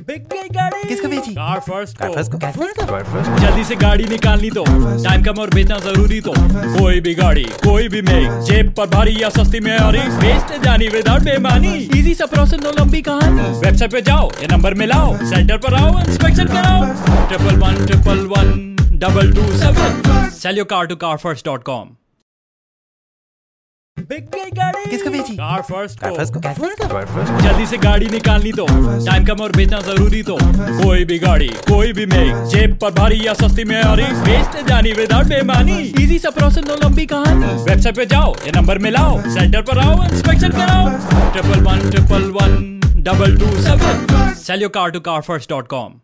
बिक गई गाड़ी। किसको बेची? कार फ़र्स्ट कार फ़र्स्ट को? कार फ़र्स्ट को कार फ़र्स्ट जल्दी से गाड़ी निकालनी तो। टाइम कम और बेचना ज़रूरी तो। कोई भी गाड़ी कोई भी मेक जेब पर भारी या सस्ती में और वेस्ट जानी विदाउट बेमानी। इजी सा प्रोसेस नो लंबी कहानी। वेबसाइट पे जाओ ये नंबर मिलाओ सेंटर पर आओ इंस्पेक्शन कराओ। Triple one triple one double two seven sell your car to car first dot com बिक गई गाड़ी किसको बेची? कार फ़र्स्ट को। फ़र्स्ट को? कार फ़र्स्ट को? जल्दी से गाड़ी निकालनी तो। टाइम कम और बेचना ज़रूरी तो। कोई भी गाड़ी कोई भी मेक जेब पर भारी या सस्ती में और वेस्ट जानी विदाउट बेमानी। इजी सा प्रोसेस नो लंबी कहानी। वेबसाइट पे जाओ ये नंबर मिलाओ सेंटर पर आओ इंस्पेक्शन कराओ। Triple one triple one double two seven sell your car to car first dot com